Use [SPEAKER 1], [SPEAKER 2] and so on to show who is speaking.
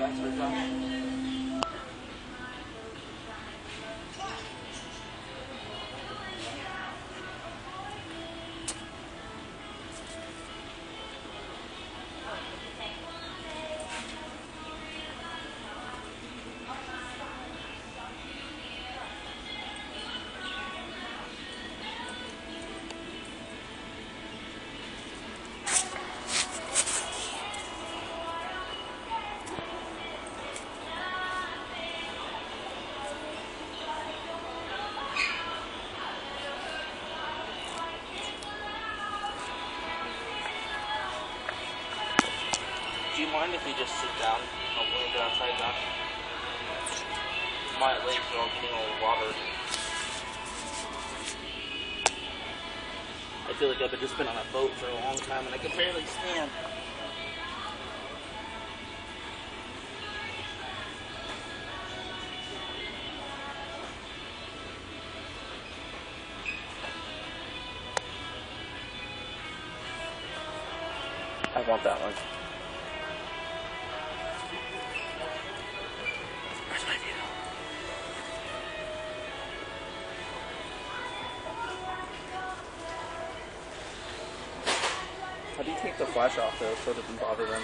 [SPEAKER 1] That's for Josh. Do you mind if we just sit down we get outside, Josh? My legs are all getting all watered. I feel like I've just been on a boat for a long time and I can barely stand. I want that one. How do you take the flash off though so it doesn't bother them?